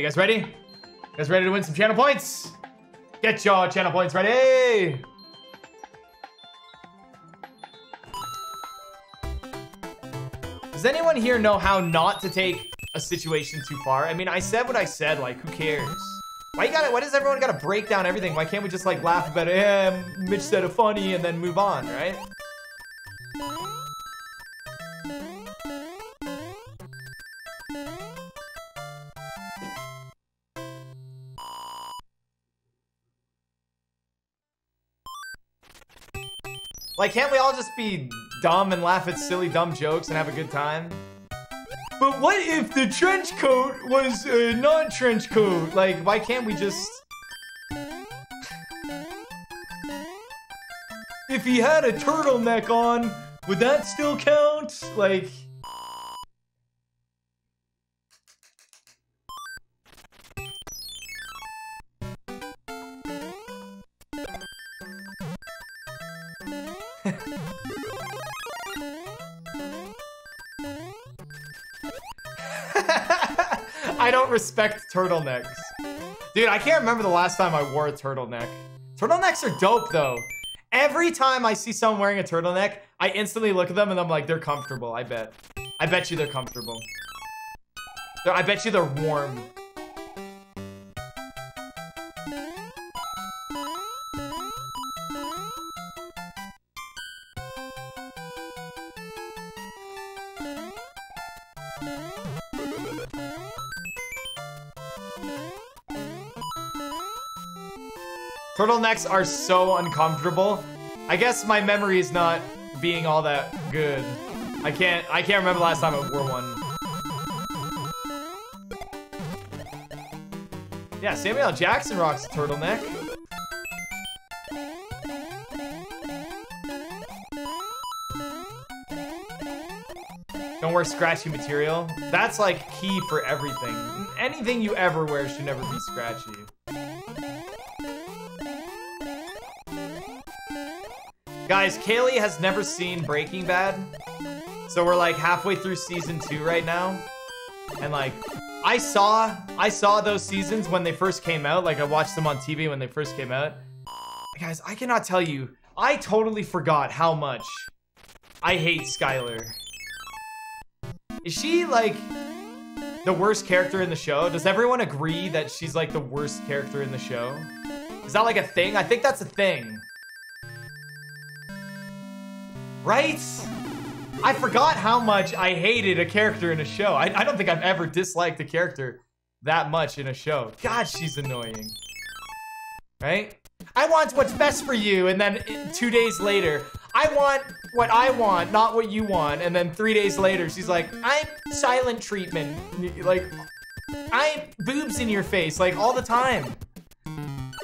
you guys ready? You guys ready to win some channel points? Get your channel points ready! Does anyone here know how not to take a situation too far? I mean, I said what I said, like, who cares? Why you gotta, why does everyone gotta break down everything? Why can't we just like laugh about it? Eh, Mitch said it funny and then move on, right? Like, can't we all just be dumb and laugh at silly, dumb jokes and have a good time? But what if the trench coat was a non-trench coat? Like, why can't we just... If he had a turtleneck on, would that still count? Like... respect turtlenecks. Dude, I can't remember the last time I wore a turtleneck. Turtlenecks are dope, though. Every time I see someone wearing a turtleneck, I instantly look at them and I'm like, they're comfortable, I bet. I bet you they're comfortable. I bet you they're warm. Turtlenecks are so uncomfortable. I guess my memory is not being all that good. I can't I can't remember last time I wore one. Yeah, Samuel Jackson rocks a turtleneck. Don't wear scratchy material. That's like key for everything. Anything you ever wear should never be scratchy. Guys, Kaylee has never seen Breaking Bad. So we're like halfway through season two right now. And like, I saw, I saw those seasons when they first came out. Like I watched them on TV when they first came out. Guys, I cannot tell you, I totally forgot how much I hate Skylar. Is she like the worst character in the show? Does everyone agree that she's like the worst character in the show? Is that like a thing? I think that's a thing. Right? I forgot how much I hated a character in a show. I, I don't think I've ever disliked a character that much in a show. God, she's annoying. Right? I want what's best for you, and then two days later, I want what I want, not what you want. And then three days later, she's like, I'm silent treatment. Like, I'm boobs in your face, like all the time.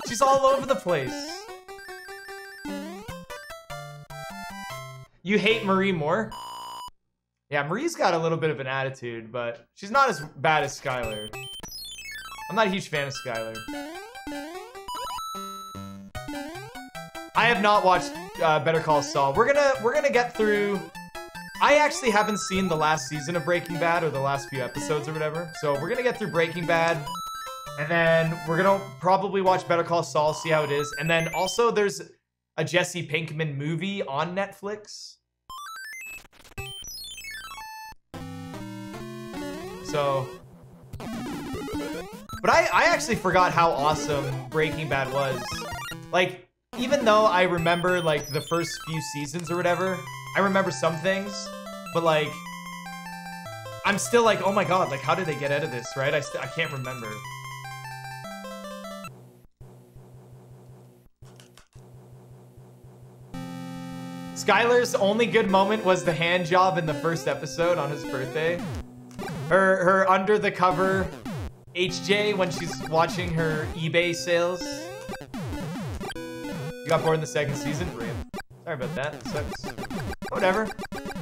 She's all over the place. You hate Marie more? Yeah, Marie's got a little bit of an attitude, but she's not as bad as Skylar. I'm not a huge fan of Skylar. I have not watched uh, Better Call Saul. We're gonna we're gonna get through. I actually haven't seen the last season of Breaking Bad or the last few episodes or whatever. So we're gonna get through Breaking Bad, and then we're gonna probably watch Better Call Saul, see how it is, and then also there's a Jesse Pinkman movie on Netflix. So, but I, I actually forgot how awesome Breaking Bad was. Like, even though I remember like the first few seasons or whatever, I remember some things, but like, I'm still like, oh my god, like how did they get out of this, right? I, I can't remember. Skylar's only good moment was the hand job in the first episode on his birthday. Her her under the cover HJ when she's watching her eBay sales. You got bored in the second season? Rip. Sorry about that. Sucks. Whatever.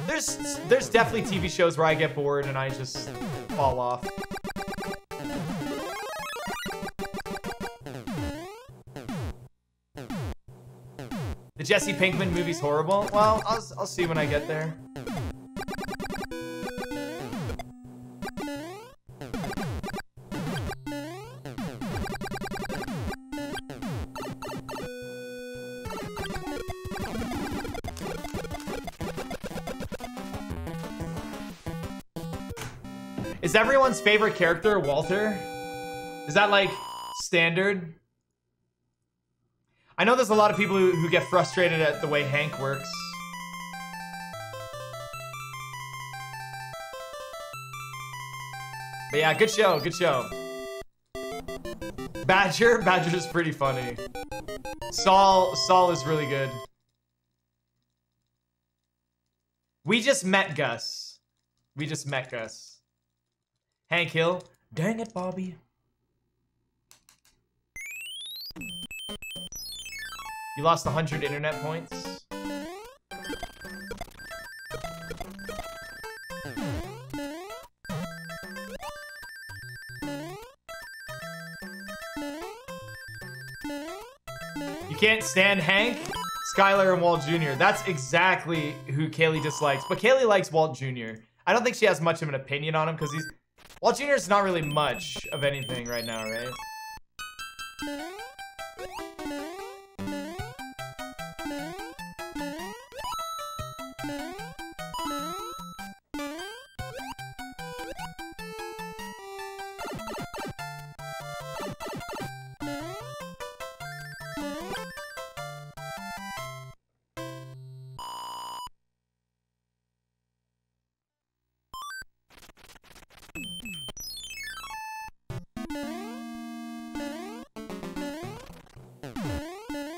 There's there's definitely TV shows where I get bored and I just fall off. The Jesse Pinkman movie's horrible. Well, I'll, I'll see when I get there. Everyone's favorite character Walter? Is that like standard? I know there's a lot of people who, who get frustrated at the way Hank works. But yeah, good show, good show. Badger, Badger is pretty funny. Saul, Saul is really good. We just met Gus. We just met Gus. Hank Hill. Dang it, Bobby. You lost 100 internet points. You can't stand Hank, Skylar, and Walt Jr. That's exactly who Kaylee dislikes. But Kaylee likes Walt Jr. I don't think she has much of an opinion on him because he's... Jr. is not really much of anything right now, right?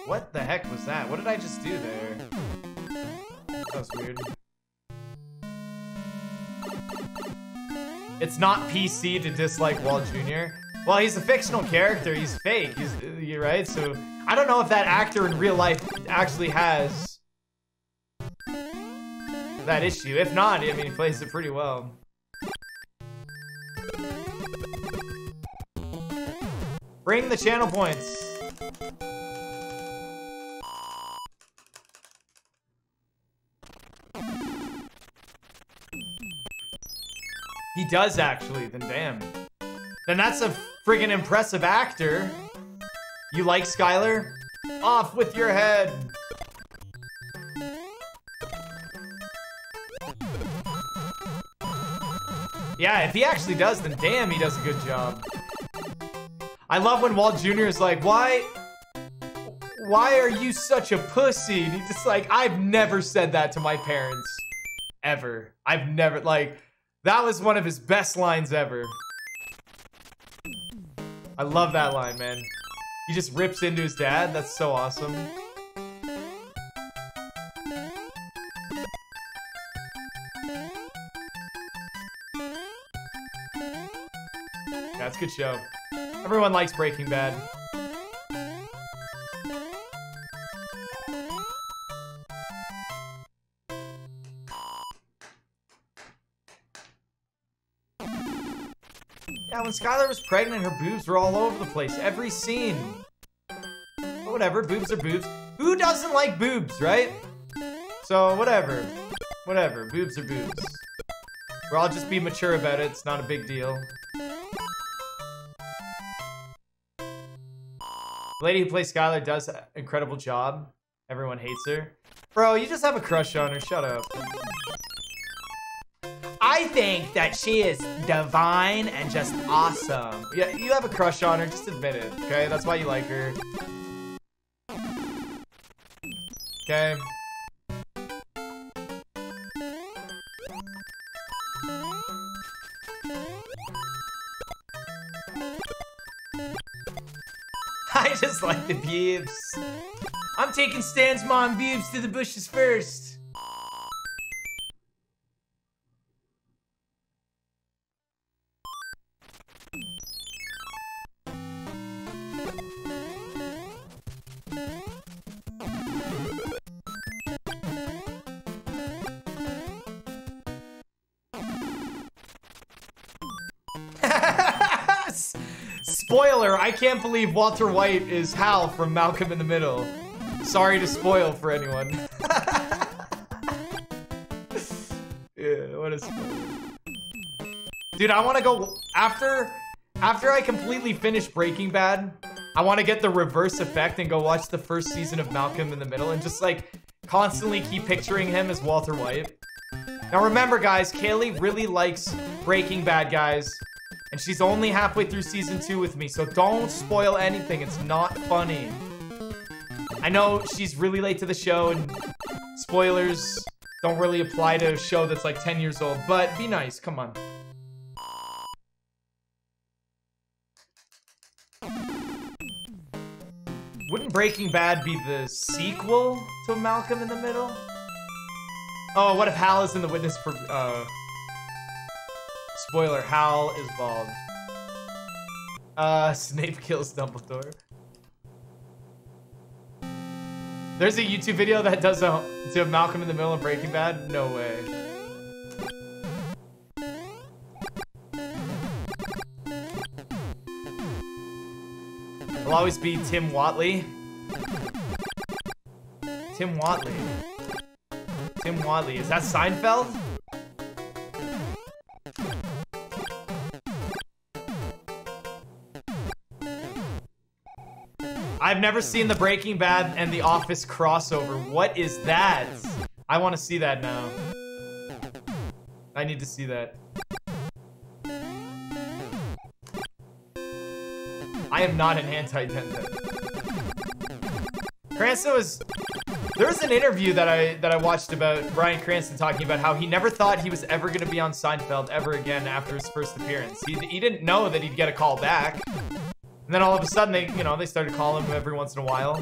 What the heck was that? What did I just do there? That was weird. It's not PC to dislike Walt Jr. Well, he's a fictional character. He's fake. He's you're right. So I don't know if that actor in real life actually has that issue. If not, I mean, he plays it pretty well. Bring the channel points. Does actually, then damn. Then that's a friggin' impressive actor. You like Skylar? Off with your head. Yeah, if he actually does, then damn, he does a good job. I love when Walt Jr. is like, why, why are you such a pussy? And he's just like, I've never said that to my parents. Ever. I've never, like, that was one of his best lines ever. I love that line, man. He just rips into his dad. That's so awesome. That's a good show. Everyone likes Breaking Bad. When Skylar was pregnant, her boobs were all over the place. Every scene. But whatever, boobs are boobs. Who doesn't like boobs, right? So, whatever. Whatever, boobs are boobs. We'll all just be mature about it. It's not a big deal. The lady who plays Skylar does an incredible job. Everyone hates her. Bro, you just have a crush on her. Shut up. I think that she is divine and just awesome. Yeah, you have a crush on her. Just admit it, okay? That's why you like her. Okay. I just like the boobs. I'm taking Stan's mom boobs to the bushes first. Can't believe Walter White is Hal from Malcolm in the Middle. Sorry to spoil for anyone. yeah, what spoiler. Dude, I want to go after after I completely finish Breaking Bad. I want to get the reverse effect and go watch the first season of Malcolm in the Middle and just like constantly keep picturing him as Walter White. Now remember guys, Kaylee really likes Breaking Bad, guys. And she's only halfway through season two with me, so don't spoil anything. It's not funny. I know she's really late to the show, and spoilers don't really apply to a show that's like 10 years old, but be nice. Come on. Wouldn't Breaking Bad be the sequel to Malcolm in the Middle? Oh, what if Hal is in the witness for, uh... Spoiler, Hal is bald. Uh, Snape kills Dumbledore. There's a YouTube video that does a, to Malcolm in the Middle of Breaking Bad? No way. It'll always be Tim Whatley. Tim Whatley. Tim Whatley. Is that Seinfeld? I've never seen the Breaking Bad and The Office crossover. What is that? I want to see that now. I need to see that. I am not an anti-dentite. Cranston was... There was an interview that I that I watched about Bryan Cranston talking about how he never thought he was ever going to be on Seinfeld ever again after his first appearance. He, he didn't know that he'd get a call back. And then all of a sudden, they, you know, they started calling him every once in a while.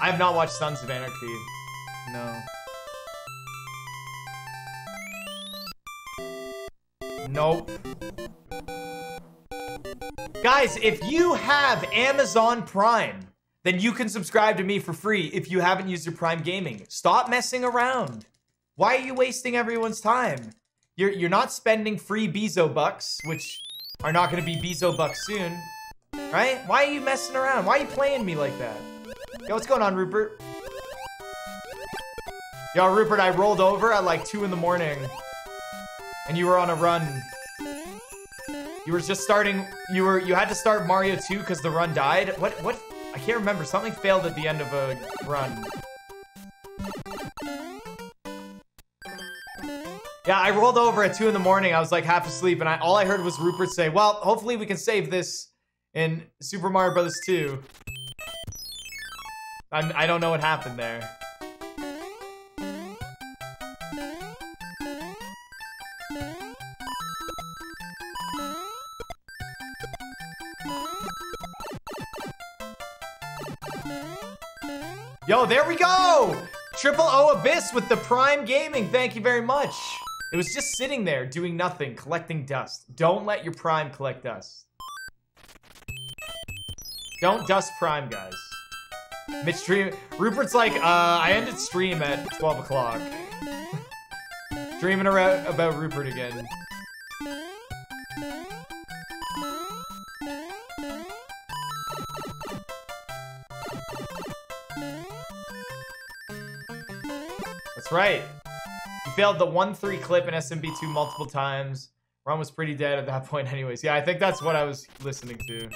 I have not watched Sons of Anarchy. No. Nope. Guys, if you have Amazon Prime, then you can subscribe to me for free if you haven't used your Prime Gaming. Stop messing around. Why are you wasting everyone's time? You're, you're not spending free Bezo bucks, which are not going to be Bezo bucks soon. Right? Why are you messing around? Why are you playing me like that? Yo, what's going on, Rupert? Yo, Rupert, I rolled over at like 2 in the morning. And you were on a run. You were just starting, you were, you had to start Mario 2 because the run died. What, what? I can't remember. Something failed at the end of a run. Yeah, I rolled over at 2 in the morning. I was like half asleep and I, all I heard was Rupert say, well, hopefully we can save this in Super Mario Brothers 2. I'm, I don't know what happened there. Yo, there we go! Triple O Abyss with the Prime Gaming. Thank you very much. It was just sitting there doing nothing, collecting dust. Don't let your Prime collect dust. Don't dust Prime, guys. Stream, Rupert's like, uh, I ended stream at 12 o'clock. Dreaming about Rupert again. That's right. You failed the 1-3 clip in SMB2 multiple times. Ron was pretty dead at that point anyways. Yeah, I think that's what I was listening to.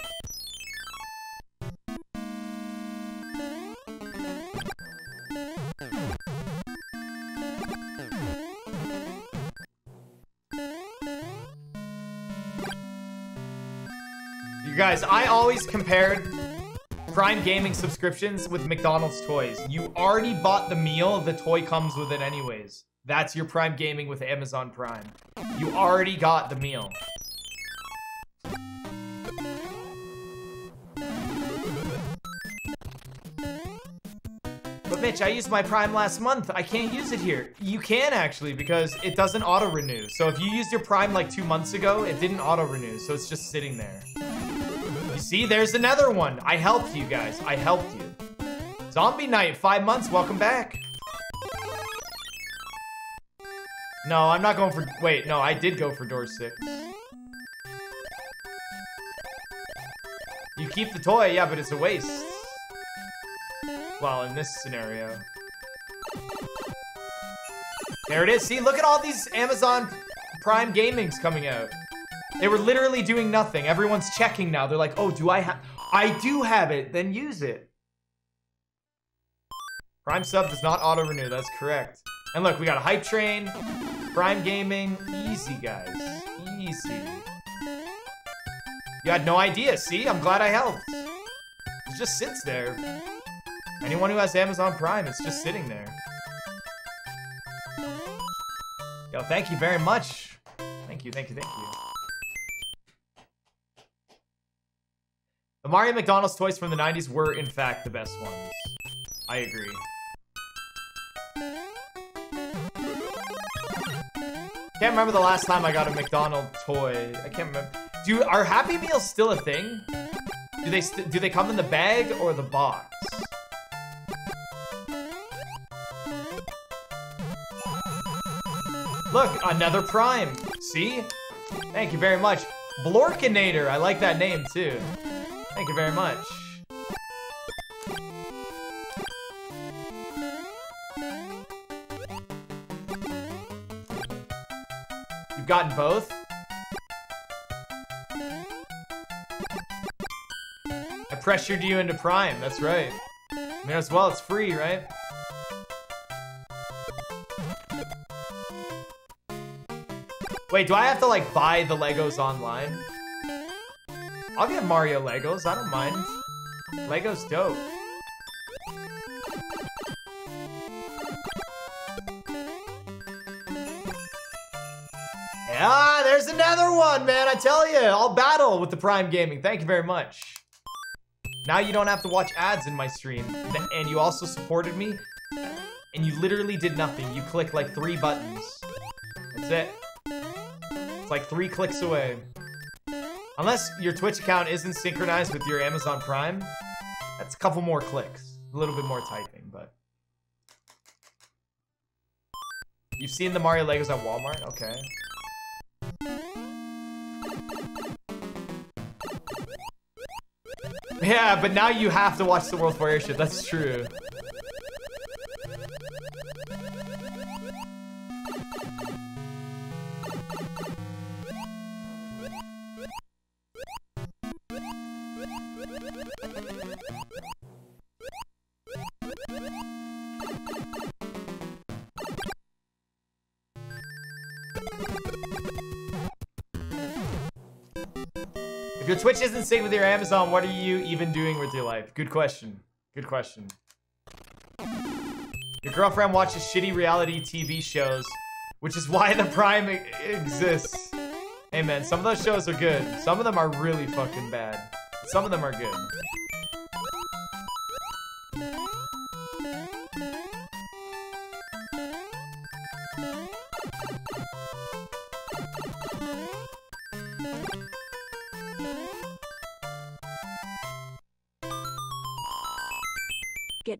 You guys, I always compared Prime Gaming subscriptions with McDonald's toys. You already bought the meal, the toy comes with it anyways. That's your Prime Gaming with Amazon Prime. You already got the meal. But Mitch, I used my Prime last month. I can't use it here. You can actually because it doesn't auto-renew. So if you used your Prime like two months ago, it didn't auto-renew. So it's just sitting there. See, there's another one. I helped you guys. I helped you. Zombie Night, five months. Welcome back. No, I'm not going for... Wait, no, I did go for door six. You keep the toy, yeah, but it's a waste. Well, in this scenario. There it is. See, look at all these Amazon Prime gamings coming out. They were literally doing nothing. Everyone's checking now. They're like, oh, do I have... I do have it. Then use it. Prime sub does not auto-renew. That's correct. And look, we got a hype train. Prime gaming. Easy, guys. Easy. You had no idea. See? I'm glad I helped. It just sits there. Anyone who has Amazon Prime, it's just sitting there. Yo, thank you very much. Thank you, thank you, thank you. The Mario McDonald's toys from the 90s were, in fact, the best ones. I agree. Can't remember the last time I got a McDonald toy. I can't remember. Do are Happy Meals still a thing? Do they do they come in the bag or the box? Look, another Prime. See? Thank you very much. Blorkinator. I like that name too. Thank you very much. You've gotten both? I pressured you into Prime, that's right. May as well, it's free, right? Wait, do I have to like buy the Legos online? I'll get Mario Legos, I don't mind. Legos dope. Yeah, there's another one, man. I tell you, I'll battle with the Prime Gaming. Thank you very much. Now you don't have to watch ads in my stream. And you also supported me. And you literally did nothing. You click like three buttons. That's it. It's like three clicks away. Unless your Twitch account isn't synchronized with your Amazon Prime, that's a couple more clicks. A little bit more typing, but... You've seen the Mario Legos at Walmart? Okay. Yeah, but now you have to watch the World for Airship. That's true. If your Twitch isn't synced with your Amazon, what are you even doing with your life? Good question. Good question. Your girlfriend watches shitty reality TV shows, which is why the Prime exists. Hey man, some of those shows are good. Some of them are really fucking bad. Some of them are good.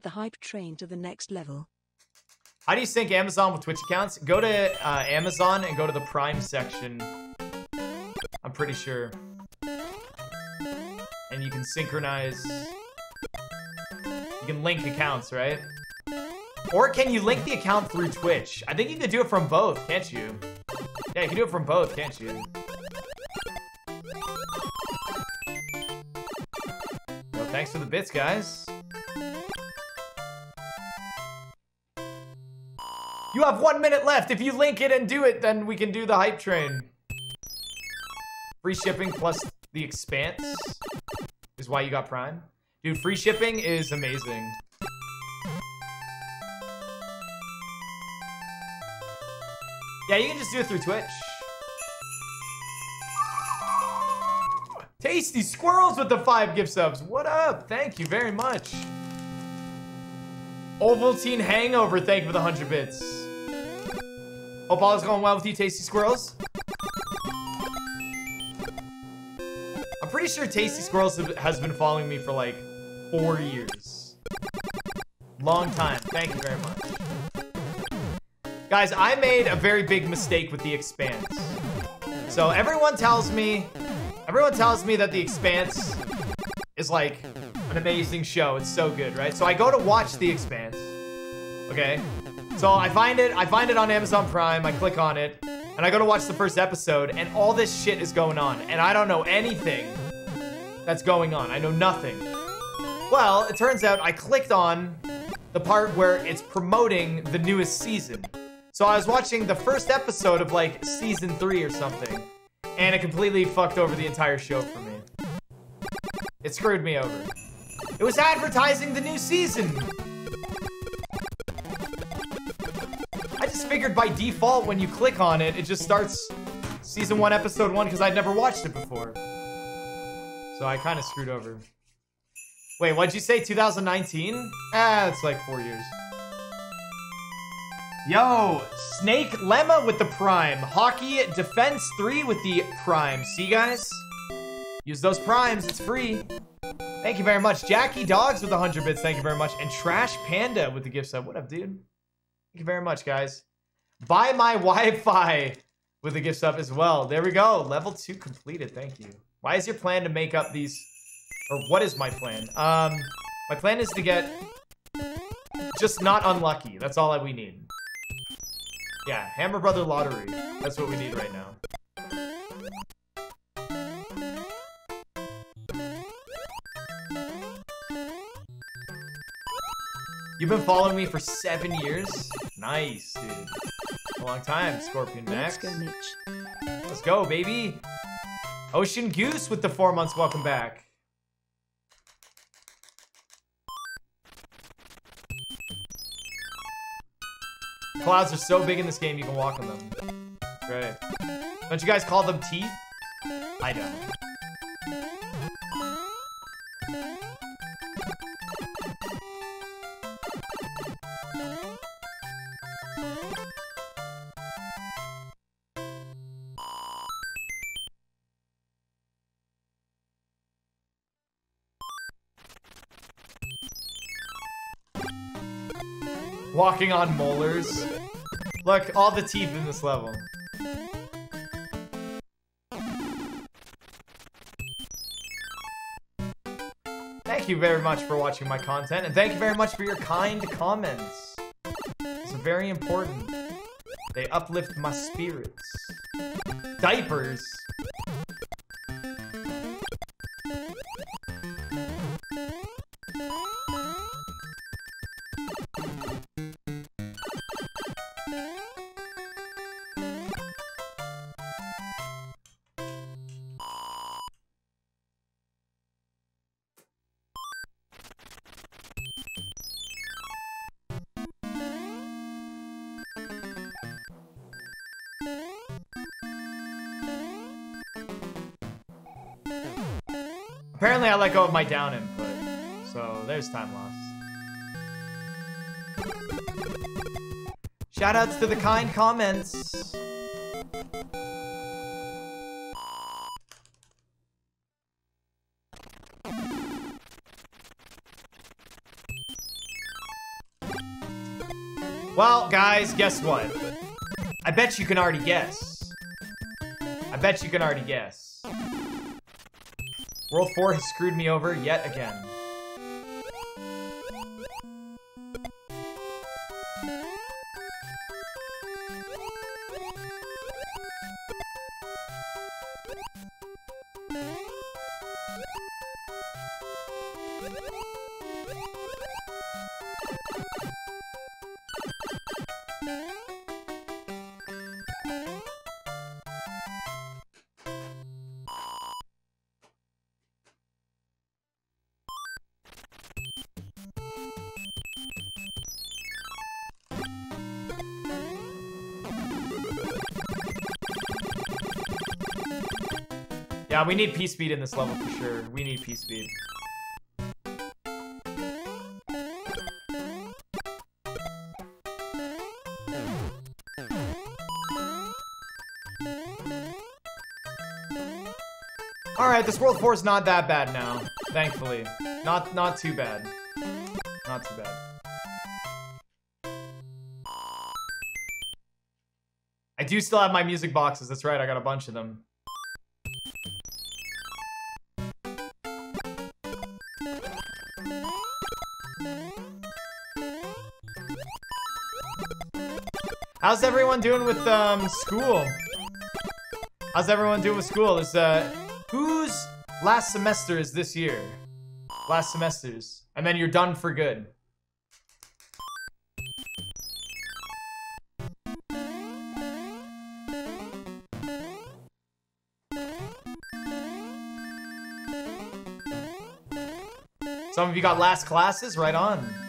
The hype train to the next level. How do you sync Amazon with Twitch accounts? Go to uh, Amazon and go to the Prime section. I'm pretty sure. And you can synchronize... You can link accounts, right? Or can you link the account through Twitch? I think you can do it from both, can't you? Yeah, you can do it from both, can't you? Well, thanks for the bits, guys. You have one minute left. If you link it and do it, then we can do the hype train. Free shipping plus the expanse is why you got Prime. Dude, free shipping is amazing. Yeah, you can just do it through Twitch. Tasty Squirrels with the five gift subs. What up? Thank you very much. Ovaltine Hangover, thank you for the 100 bits. Hope all is going well with you, Tasty Squirrels. I'm pretty sure Tasty Squirrels has been following me for like four years. Long time. Thank you very much. Guys, I made a very big mistake with The Expanse. So everyone tells me, everyone tells me that The Expanse is like an amazing show. It's so good, right? So I go to watch The Expanse, okay? So I find it, I find it on Amazon Prime, I click on it, and I go to watch the first episode, and all this shit is going on, and I don't know anything that's going on. I know nothing. Well, it turns out I clicked on the part where it's promoting the newest season. So I was watching the first episode of like season three or something, and it completely fucked over the entire show for me. It screwed me over. It was advertising the new season. Figured by default when you click on it, it just starts season one, episode one, because I'd never watched it before. So I kind of screwed over. Wait, what'd you say? 2019? Ah, it's like four years. Yo, Snake Lemma with the Prime. Hockey Defense 3 with the Prime. See, guys? Use those Primes. It's free. Thank you very much. Jackie Dogs with 100 bits. Thank you very much. And Trash Panda with the gift sub. What up, dude? Thank you very much, guys. Buy my Wi-Fi with the gift sub as well. There we go. Level 2 completed. Thank you. Why is your plan to make up these... Or what is my plan? Um, My plan is to get... Just not unlucky. That's all that we need. Yeah, Hammer Brother Lottery. That's what we need right now. You've been following me for seven years? Nice, dude. Long time, Scorpion Max. Let's go, Mitch. Let's go, baby. Ocean Goose with the four months. Welcome back. Clouds are so big in this game, you can walk on them. Right. Don't you guys call them teeth? I don't. Walking on molars. Look, all the teeth in this level. Thank you very much for watching my content, and thank you very much for your kind comments. It's very important. They uplift my spirits. Diapers. Let go of my down input, so there's time lost. Shoutouts to the kind comments. Well, guys, guess what? I bet you can already guess. I bet you can already guess. World 4 has screwed me over yet again. Yeah, we need P-Speed in this level for sure. We need P-Speed. Alright, this World 4 is not that bad now. Thankfully. Not not too bad. Not too bad. I do still have my music boxes. That's right, I got a bunch of them. How's everyone doing with um school? How's everyone doing with school? Is uh whose last semester is this year? Last semesters. And then you're done for good. Some of you got last classes, right on.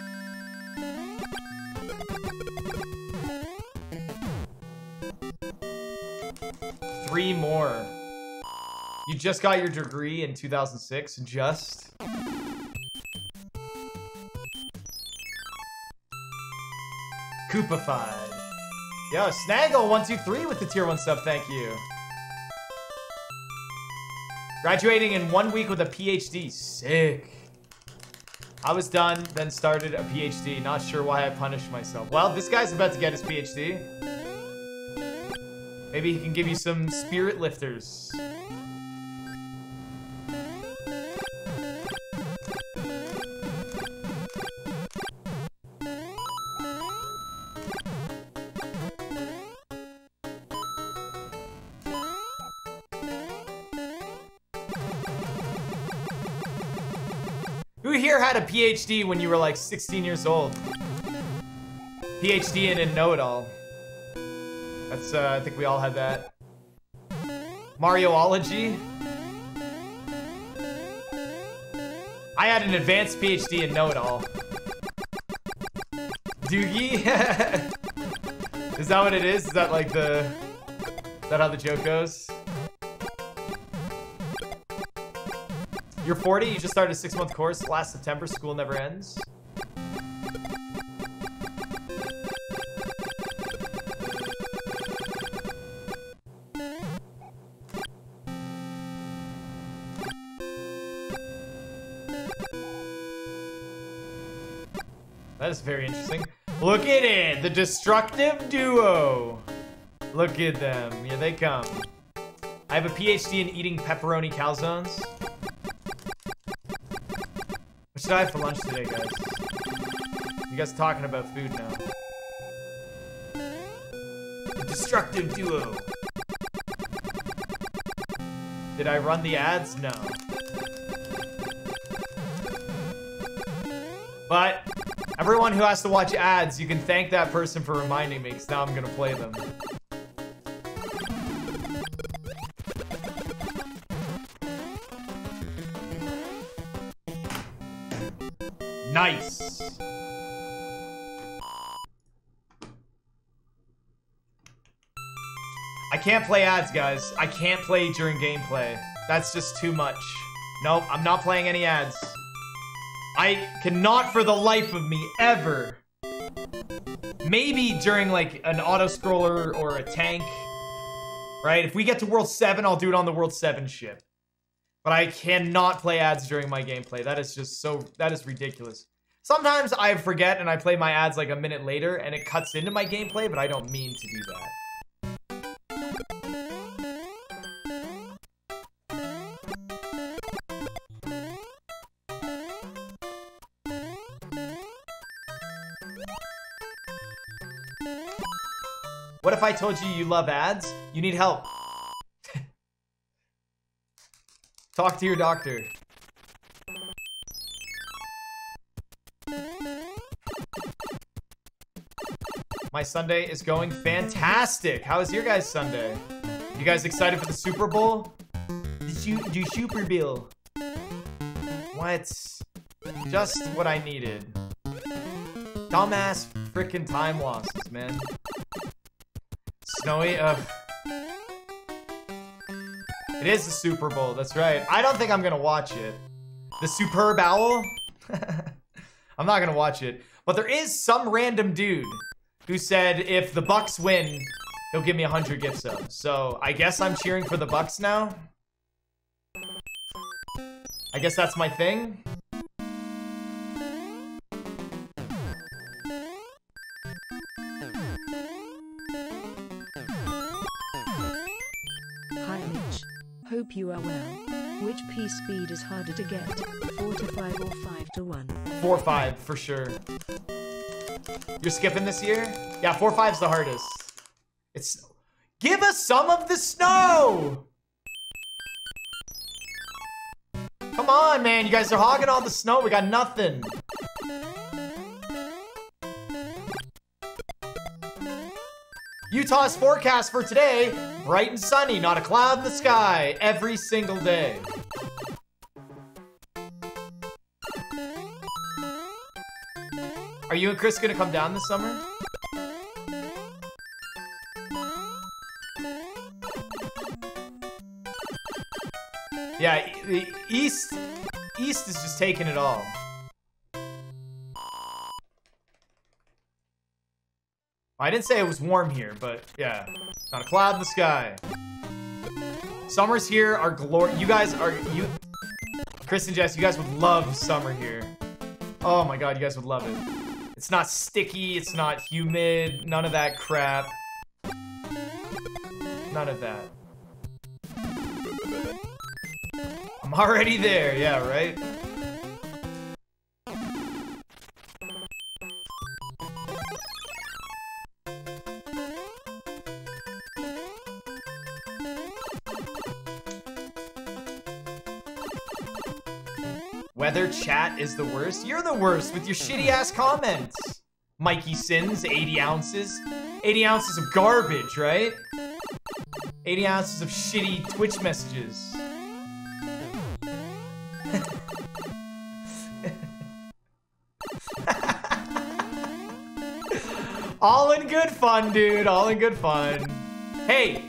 Three more. You just got your degree in 2006, just. Koopified. Yo, Snaggle123 with the tier 1 sub, thank you. Graduating in one week with a PhD, sick. I was done, then started a PhD. Not sure why I punished myself. Well, this guy's about to get his PhD. Maybe he can give you some spirit lifters. Who here had a PhD when you were like 16 years old? PhD in a know-it-all. That's, uh, I think we all had that. Marioology. I had an advanced PhD in know-it-all. Doogie? is that what it is? Is that like the... Is that how the joke goes? You're 40, you just started a six-month course last September, school never ends. Very interesting. Look at it! The destructive duo! Look at them. Here they come. I have a PhD in eating pepperoni calzones. What should I have for lunch today, guys? You guys talking about food now. The destructive duo. Did I run the ads? No. But everyone who has to watch ads, you can thank that person for reminding me, because now I'm gonna play them. Nice. I can't play ads, guys. I can't play during gameplay. That's just too much. Nope, I'm not playing any ads. I cannot for the life of me ever. Maybe during like an auto scroller or a tank. Right? If we get to World 7, I'll do it on the World 7 ship. But I cannot play ads during my gameplay. That is just so, that is ridiculous. Sometimes I forget and I play my ads like a minute later and it cuts into my gameplay, but I don't mean to do that. If I told you you love ads? You need help. Talk to your doctor. My Sunday is going fantastic. How is your guys' Sunday? You guys excited for the Super Bowl? The, su the Super Bowl. What? Just what I needed. Dumbass freaking time losses, man. Snowy, ugh. It is the Super Bowl, that's right. I don't think I'm gonna watch it. The Superb Owl? I'm not gonna watch it. But there is some random dude who said if the Bucs win, he'll give me 100 gift subs. So I guess I'm cheering for the Bucs now. I guess that's my thing. Hope you are well. Which P speed is harder to get? 4 to 5 or 5 to 1? 4-5 for sure. You're skipping this year? Yeah, 4-5's the hardest. It's... Give us some of the snow! Come on, man. You guys are hogging all the snow. We got nothing. Utah's forecast for today, bright and sunny, not a cloud in the sky, every single day. Are you and Chris gonna come down this summer? Yeah, the East, East is just taking it all. I didn't say it was warm here, but yeah. Not a cloud in the sky. Summers here are glor- You guys are- you- Chris and Jess, you guys would love summer here. Oh my god, you guys would love it. It's not sticky, it's not humid, none of that crap. None of that. I'm already there, yeah, right? Weather chat is the worst? You're the worst with your shitty ass comments. Mikey Sins, 80 ounces. 80 ounces of garbage, right? 80 ounces of shitty Twitch messages. All in good fun, dude. All in good fun. Hey,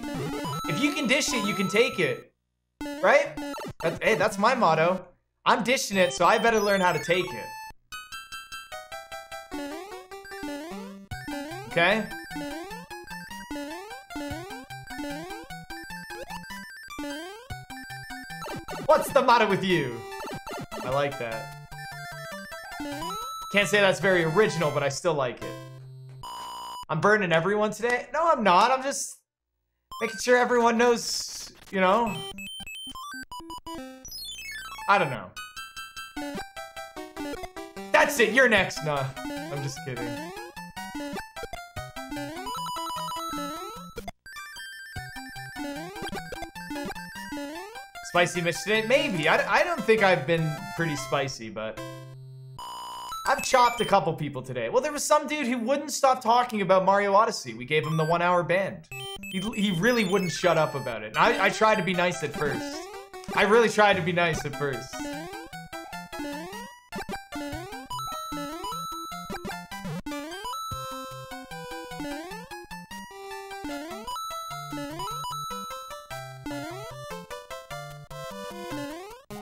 if you can dish it, you can take it. Right? That's, hey, that's my motto. I'm dishing it, so I better learn how to take it. Okay? What's the matter with you? I like that. Can't say that's very original, but I still like it. I'm burning everyone today? No, I'm not. I'm just making sure everyone knows, you know. I don't know. That's it. You're next. Nah, I'm just kidding. Spicy Mitch today? Maybe. I, I don't think I've been pretty spicy, but... I've chopped a couple people today. Well, there was some dude who wouldn't stop talking about Mario Odyssey. We gave him the one hour band. He, he really wouldn't shut up about it. I, I tried to be nice at first. I really tried to be nice at first.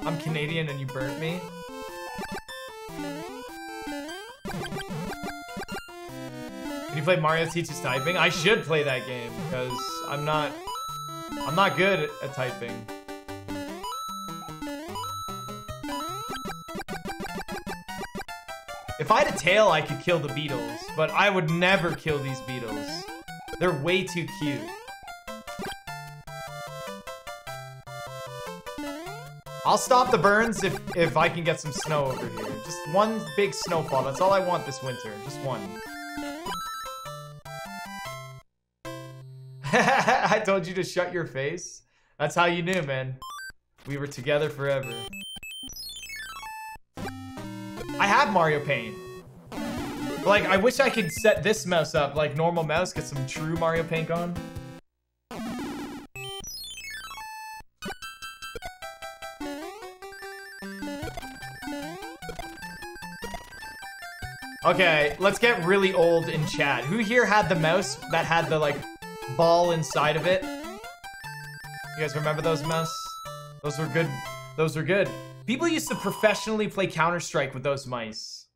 I'm Canadian and you burnt me. Can you play Mario Teaches Typing? I should play that game because I'm not I'm not good at, at typing. If I had a tail, I could kill the beetles, but I would never kill these beetles. They're way too cute. I'll stop the burns if, if I can get some snow over here. Just one big snowfall. That's all I want this winter. Just one. I told you to shut your face. That's how you knew, man. We were together forever. Have Mario Paint. Like, I wish I could set this mouse up like normal mouse, get some true Mario Paint on. Okay, let's get really old in chat. Who here had the mouse that had the, like, ball inside of it? You guys remember those mouse? Those were good. Those were good. People used to professionally play Counter-Strike with those mice.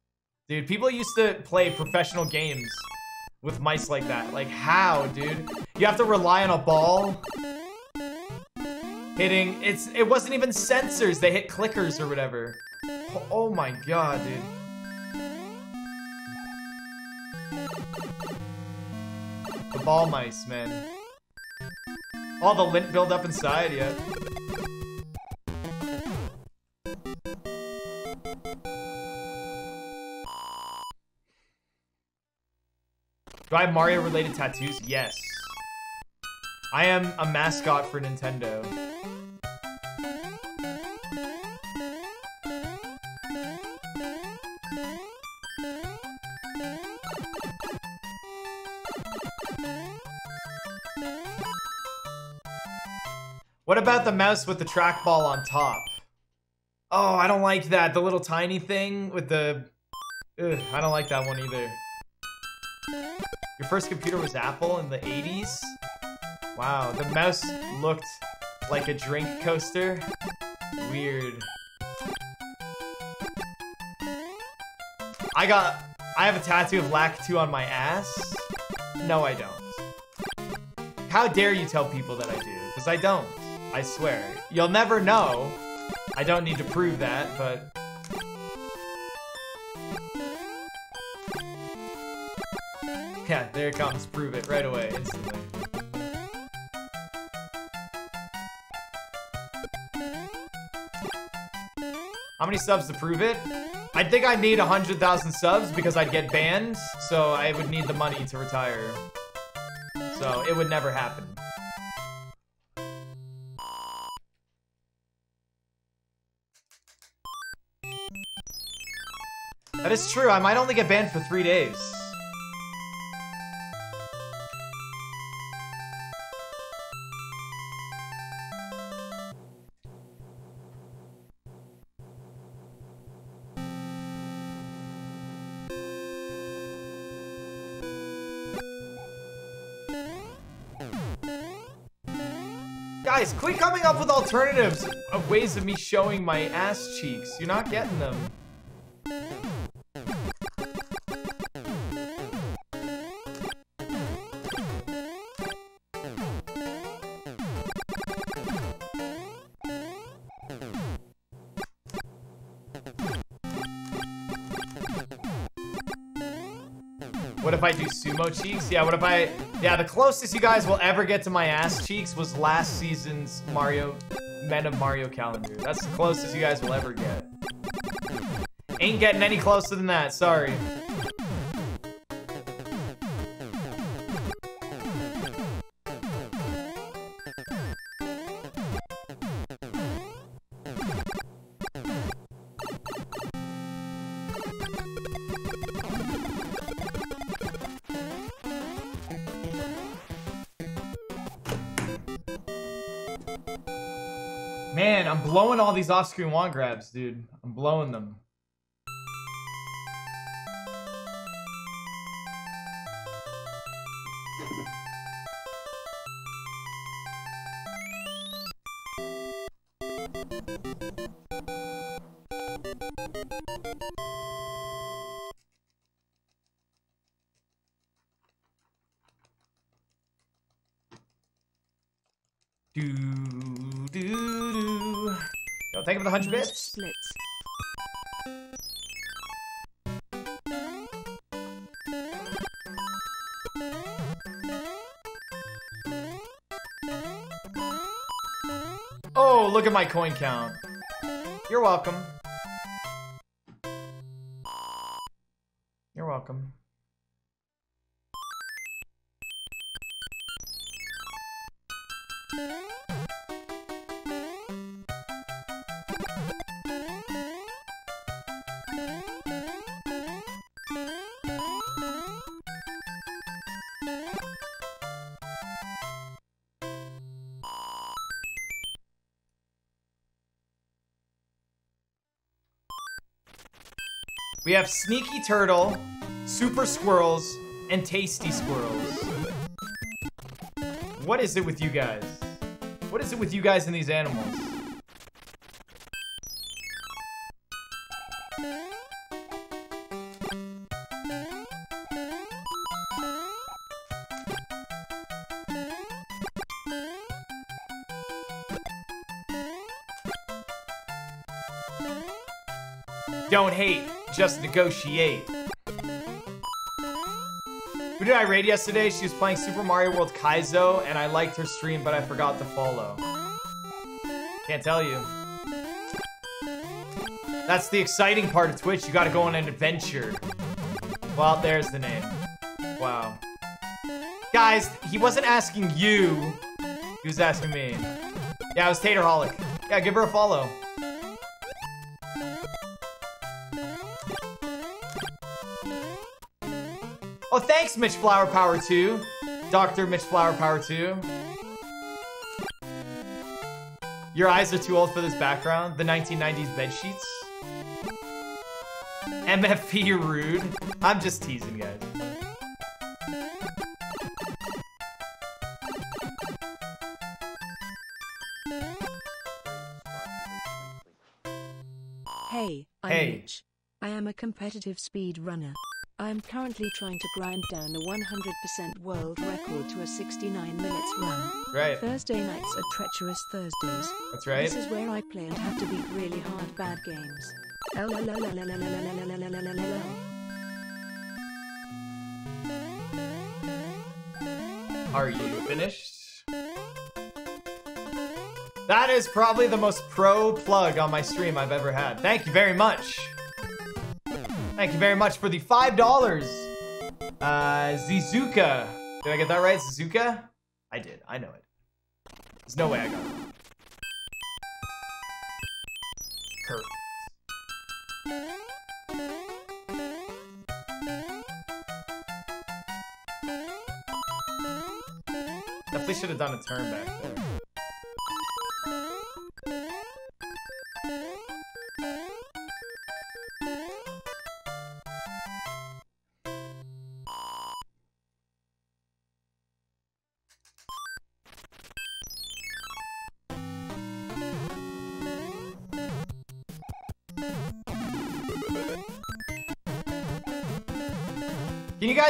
Dude, people used to play professional games with mice like that. Like, how, dude? You have to rely on a ball hitting. It's It wasn't even sensors. They hit clickers or whatever. Oh, oh my god, dude. The ball mice, man. All the lint build up inside, yeah. Do I have Mario related tattoos? Yes. I am a mascot for Nintendo. What about the mouse with the trackball on top? Oh, I don't like that. The little tiny thing with the... Ugh, I don't like that one either. Your first computer was Apple in the 80s? Wow, the mouse looked like a drink coaster. Weird. I got... I have a tattoo of Lakitu on my ass? No, I don't. How dare you tell people that I do? Because I don't. I swear. You'll never know. I don't need to prove that, but... Yeah, there it comes. Prove it right away, instantly. How many subs to prove it? I think I need 100,000 subs because I'd get banned, so I would need the money to retire. So it would never happen. That is true. I might only get banned for three days. Up with alternatives of ways of me showing my ass cheeks. You're not getting them. What if I do sumo cheeks? Yeah, what if I... Yeah, the closest you guys will ever get to my ass cheeks was last season's Mario... Men of Mario calendar. That's the closest you guys will ever get. Ain't getting any closer than that, sorry. All these off-screen wand grabs, dude. I'm blowing them. Do. Yo, thank you for the hundred bits. splits. Oh, look at my coin count. You're welcome. We have Sneaky Turtle, Super Squirrels, and Tasty Squirrels. What is it with you guys? What is it with you guys and these animals? Don't hate, just negotiate. Who did I raid yesterday? She was playing Super Mario World Kaizo, and I liked her stream, but I forgot to follow. Can't tell you. That's the exciting part of Twitch. You gotta go on an adventure. Well, there's the name. Wow. Guys, he wasn't asking you. He was asking me. Yeah, it was Taterholic. Yeah, give her a follow. Thanks, Mitch Flower Power 2. Dr. Mitch Flower Power 2. Your eyes are too old for this background. The 1990s bed sheets. MFP rude. I'm just teasing, guys. Hey, I'm Hey. Mitch. I am a competitive speed runner. I am currently trying to grind down a 100% world record to a 69 minutes run. Right. Thursday nights are treacherous Thursdays. That's right. This is where I play and have to beat really hard bad games. Are you finished? That is probably the most pro plug on my stream I've ever had. Thank you very much. Thank you very much for the $5. Uh, Zizuka. Did I get that right? Zizuka? I did. I know it. There's no way I got it. Perfect. Definitely should have done a turn back there.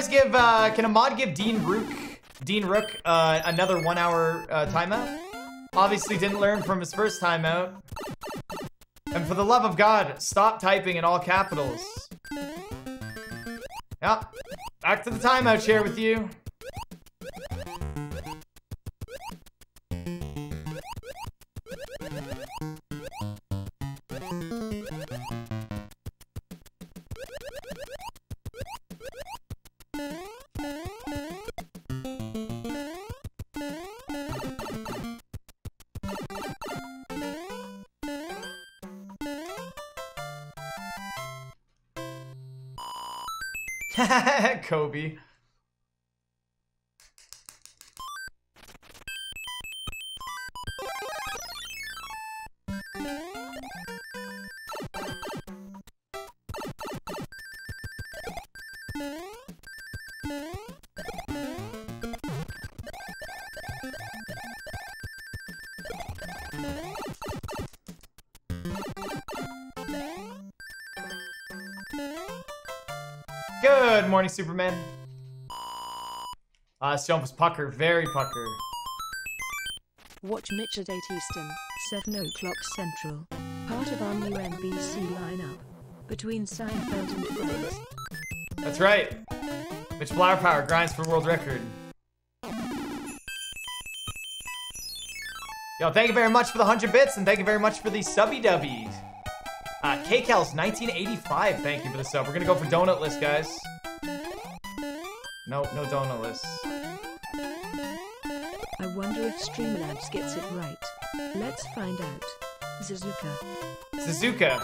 Guys give, uh, can a mod give Dean Rook, Dean Rook, uh, another one hour, uh, timeout? Obviously didn't learn from his first timeout. And for the love of God, stop typing in all capitals. Yeah, back to the timeout chair with you. Kobe. Morning, Superman. Uh, this jump was pucker, very pucker. Watch Mitch at 8 Eastern, 7 o'clock Central. Part of our new NBC lineup. Between Seinfeld and Friends. That's right. Mitch Flower Power grinds for world record. Yo, thank you very much for the 100 bits, and thank you very much for the subby dubbies. Uh, KCal's 1985, thank you for the sub. We're gonna go for donut list, guys. No, no donut list. I wonder if Streamlabs gets it right. Let's find out. Suzuka. Suzuka.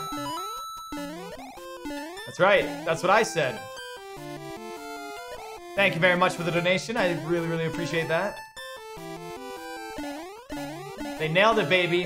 That's right. That's what I said. Thank you very much for the donation. I really, really appreciate that. They nailed it, baby.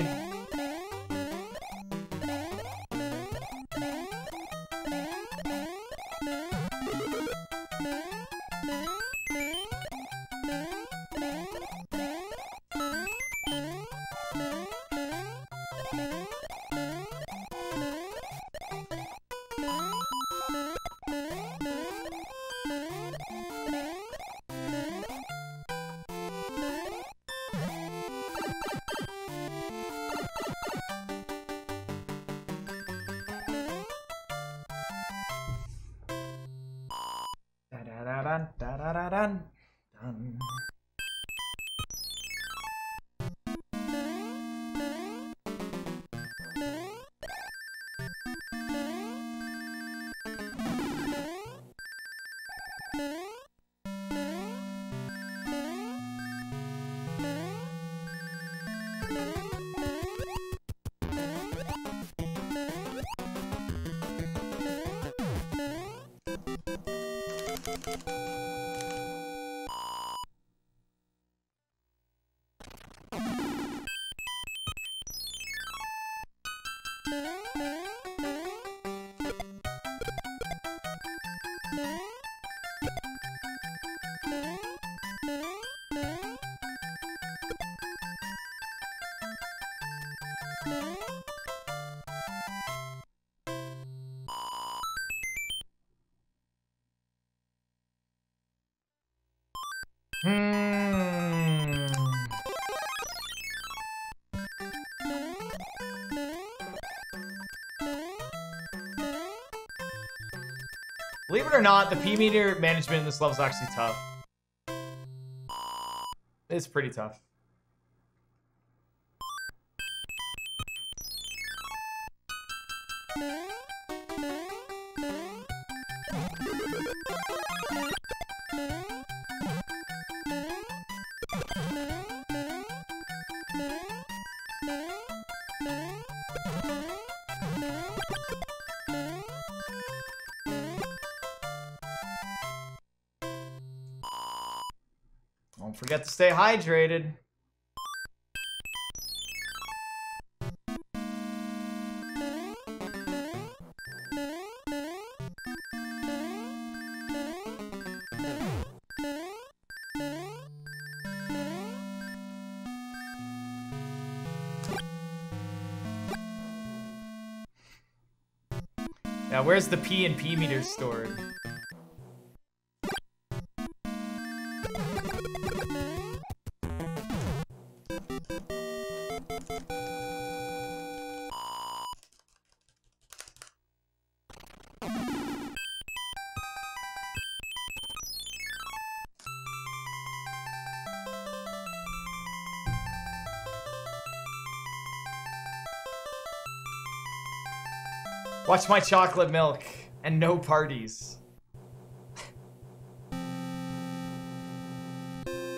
Thank you. Believe it or not, the P meter management in this level is actually tough. It's pretty tough. Don't to stay hydrated. Now, where's the P and P meter stored? Watch my chocolate milk and no parties.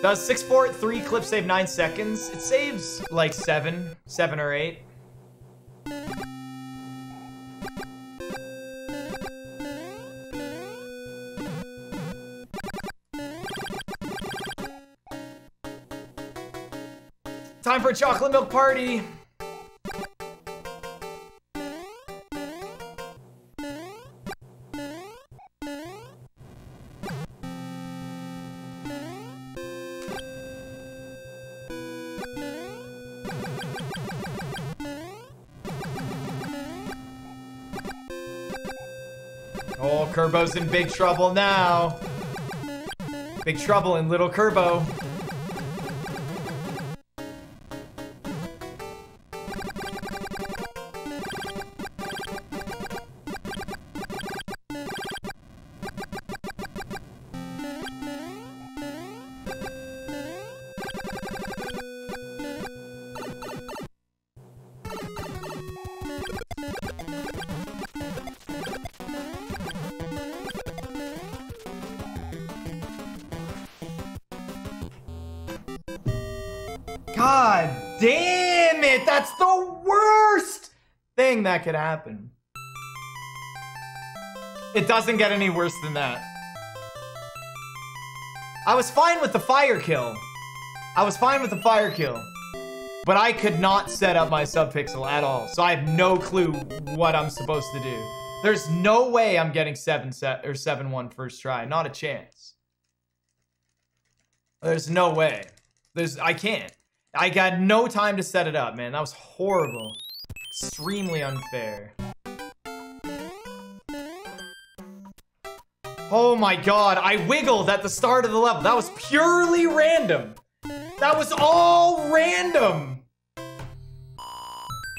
Does 643 clip save 9 seconds? It saves like 7, 7 or 8. Time for a chocolate milk party! Kerbo's in big trouble now. Big trouble in little Kerbo. That could happen. It doesn't get any worse than that. I was fine with the fire kill. I was fine with the fire kill. But I could not set up my subpixel at all. So I have no clue what I'm supposed to do. There's no way I'm getting 7 set or 7-1 first try. Not a chance. There's no way. There's I can't. I got no time to set it up, man. That was horrible. Extremely unfair. Oh my god, I wiggled at the start of the level. That was purely random. That was all random.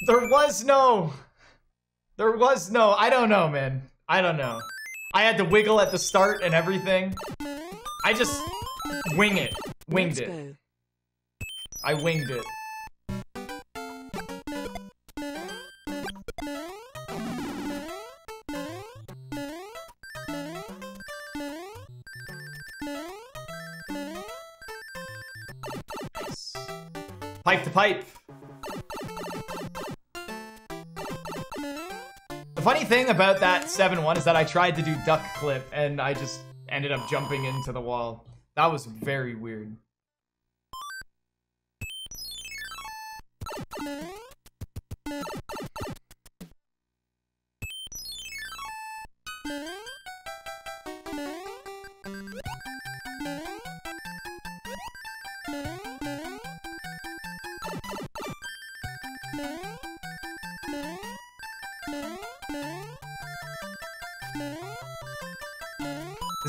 There was no... There was no... I don't know, man. I don't know. I had to wiggle at the start and everything. I just wing it. Winged it. I winged it. Pipe. The funny thing about that 7-1 is that I tried to do duck clip and I just ended up jumping into the wall. That was very weird.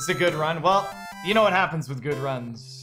Is a good run. Well, you know what happens with good runs.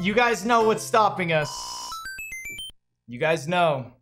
You guys know what's stopping us. You guys know.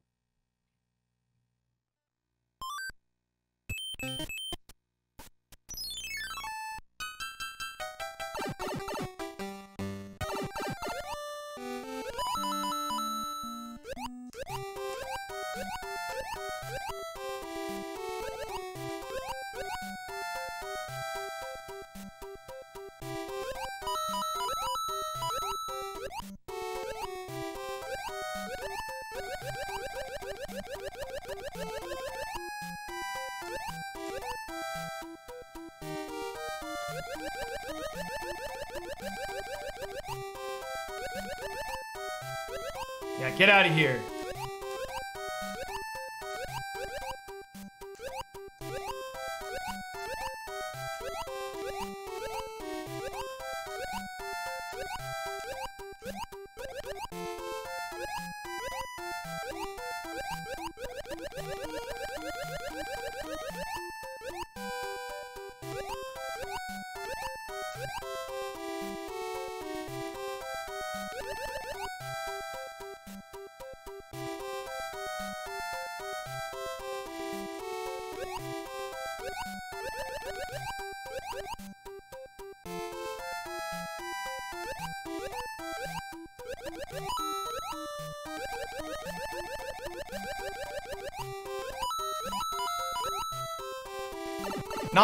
Yeah, get out of here.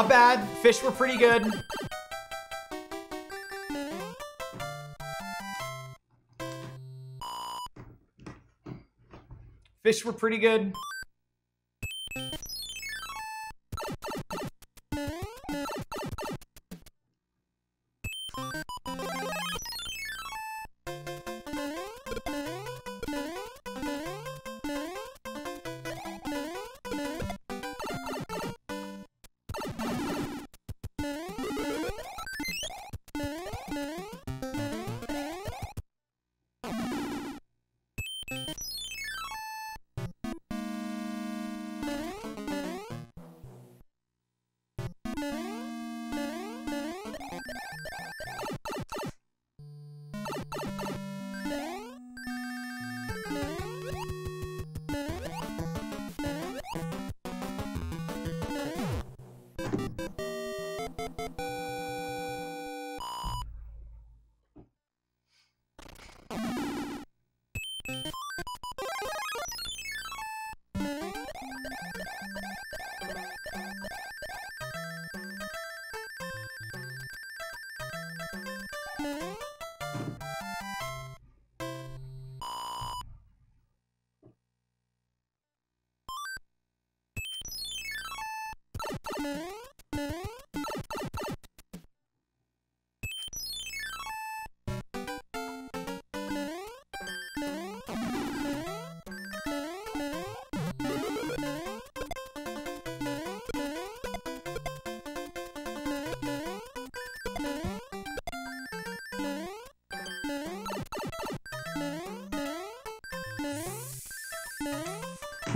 Not bad. Fish were pretty good. Fish were pretty good.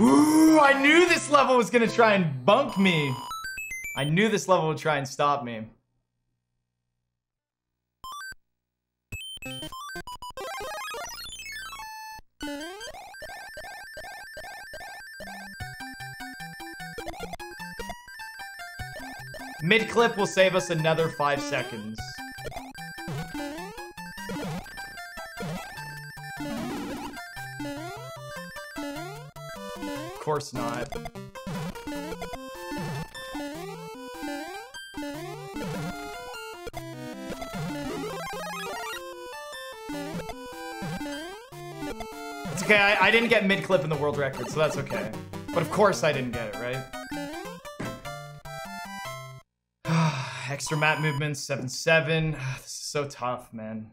Ooh, I knew this level was gonna try and bunk me. I knew this level would try and stop me. Mid-clip will save us another five seconds. Course not. It's okay, I, I didn't get mid-clip in the world record, so that's okay. But of course I didn't get it, right? Extra map movements, 7-7. This is so tough, man.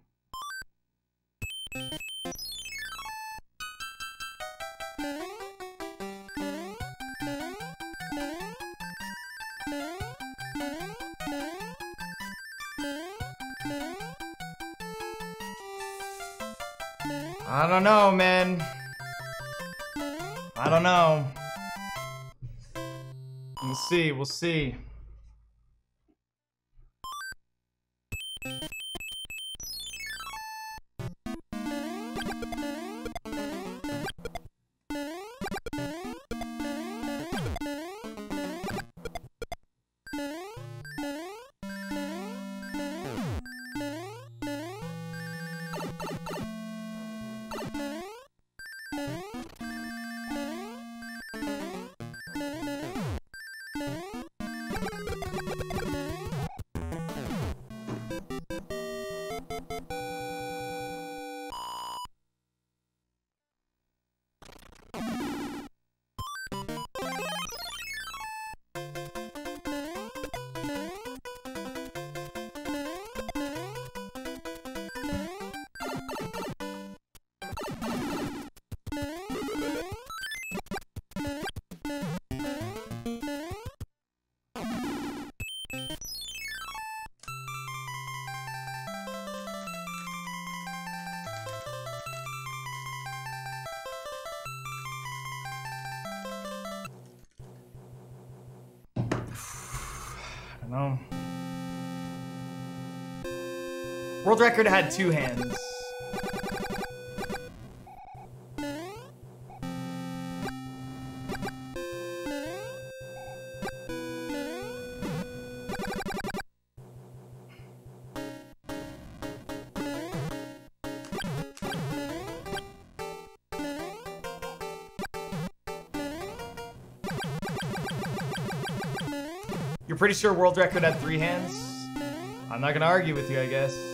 Don't know, man. I don't know. We'll see, we'll see. Know. World record had two hands. Pretty sure world record had three hands? I'm not gonna argue with you, I guess.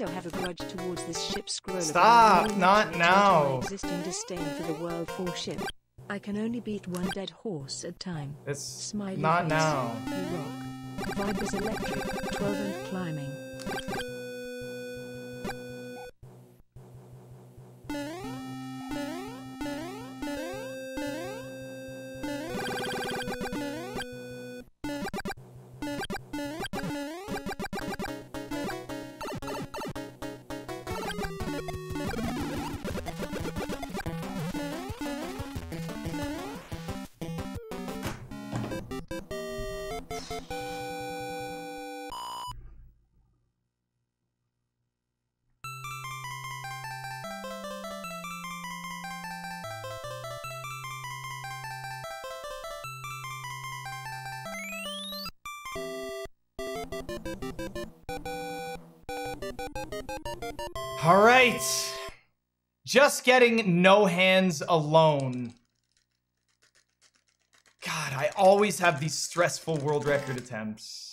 Also have a grudge towards this ship scroll. Stop, not now. Existing disdain for the World 4 ship. I can only beat one dead horse at time. It's Smiley not face. now. You rock. Vibe is electric. 12 and climbing. Just getting no hands alone. God, I always have these stressful world record attempts.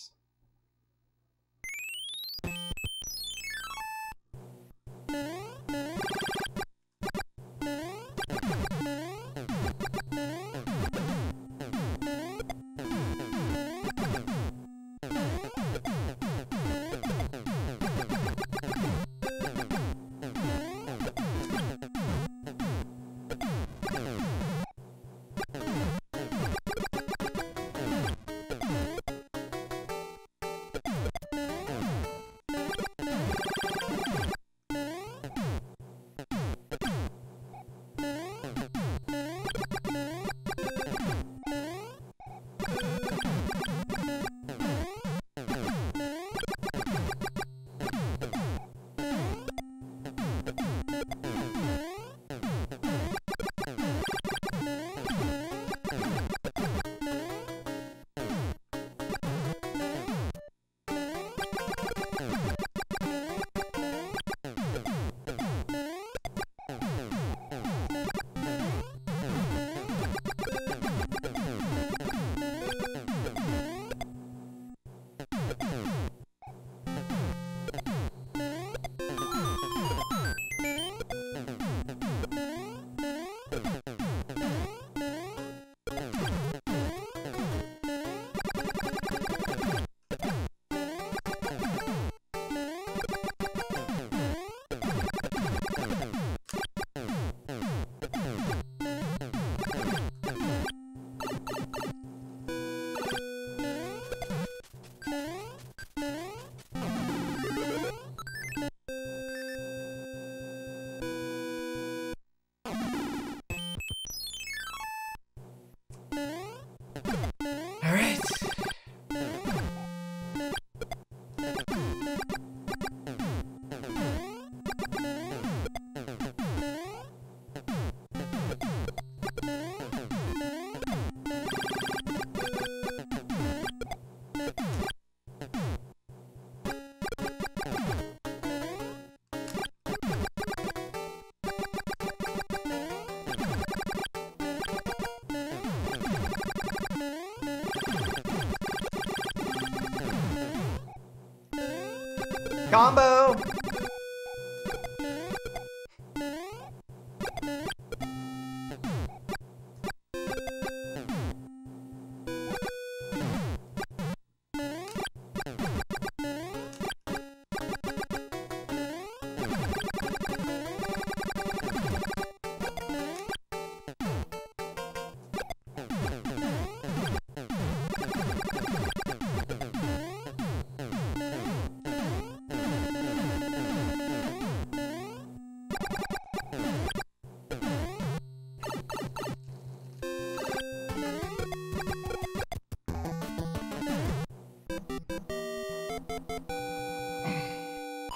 Combo!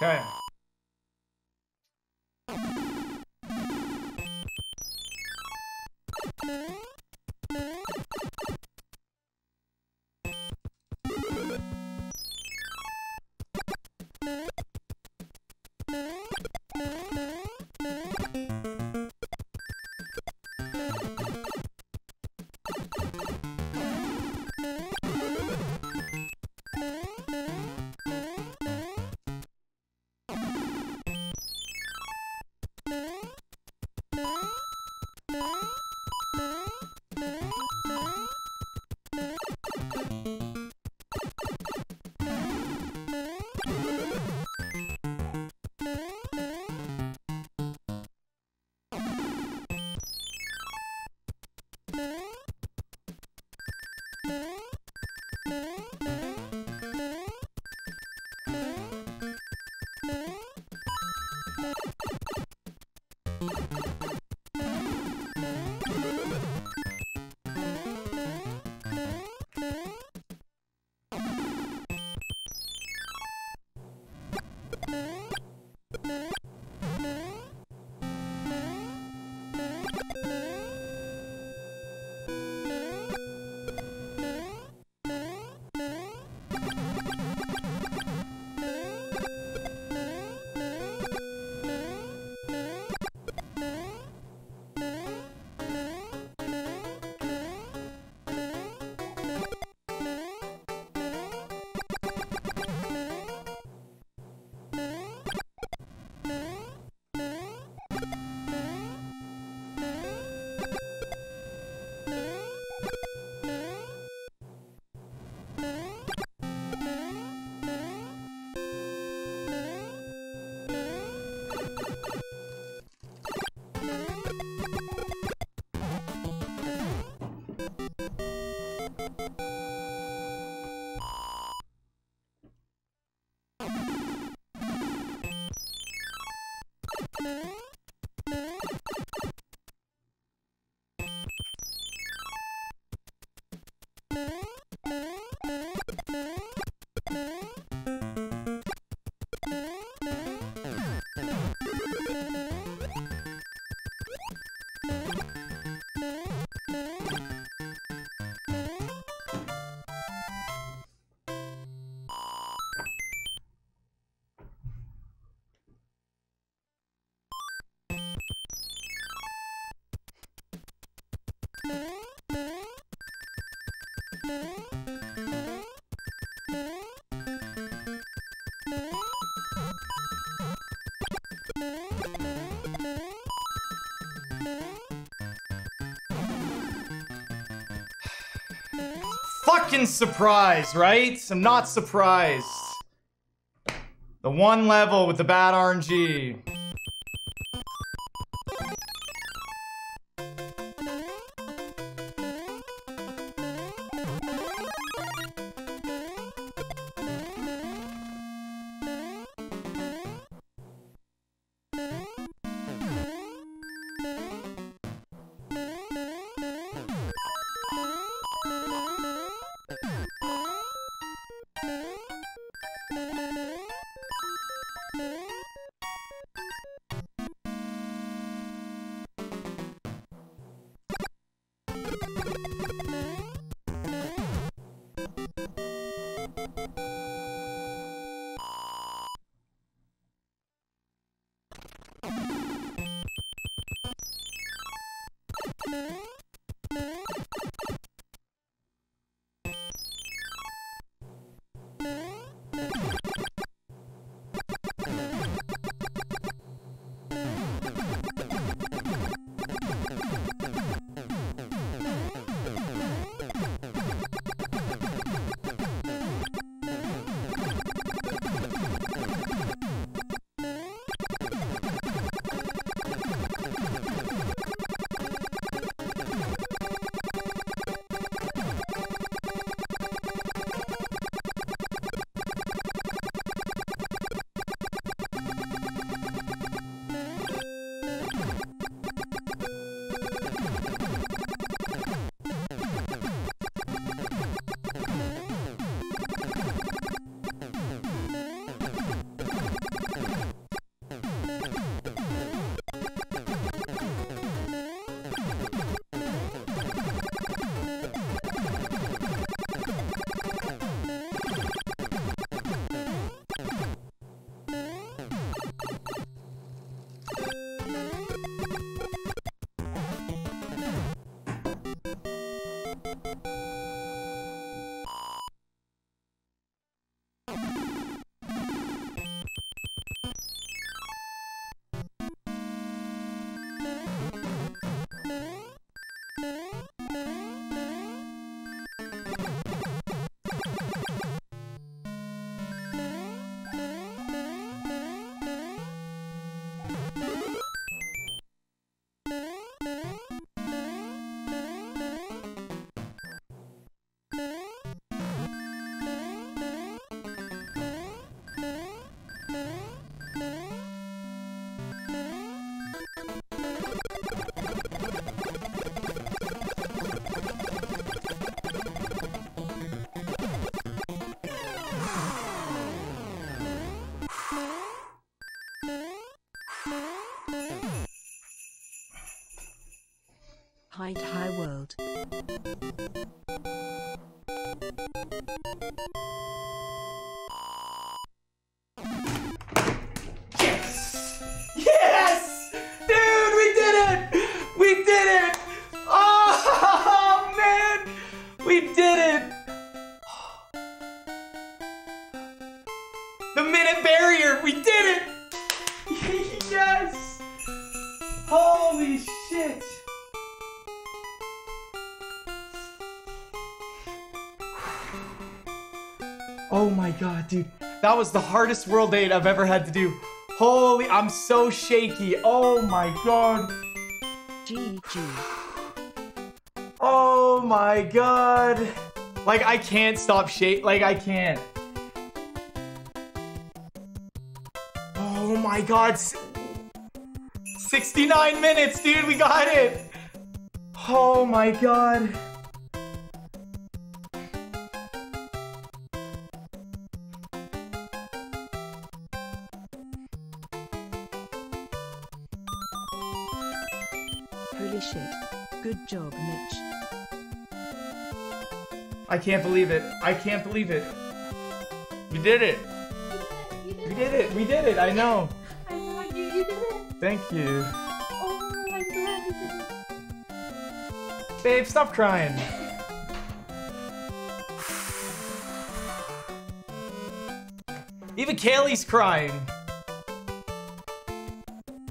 Okay. Fucking right? I'm not surprised. The one level with the bad RNG. Hide High World. That was the hardest World 8 I've ever had to do. Holy, I'm so shaky. Oh my god. GG. Oh my god. Like, I can't stop shake. Like, I can't. Oh my god. 69 minutes, dude. We got it. Oh my god. I can't believe it. I can't believe it. We did it. We did it. We did it. I know. I know you, you did it. Thank you. Oh, I'm glad you did it. Babe, stop crying. Even Kaylee's crying.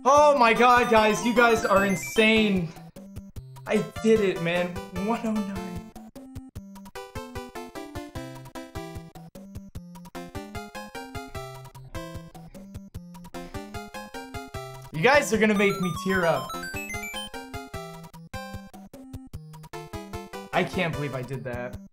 Oh my god, guys, you guys are insane. I did it, man. 109. Guys are gonna make me tear up. I can't believe I did that.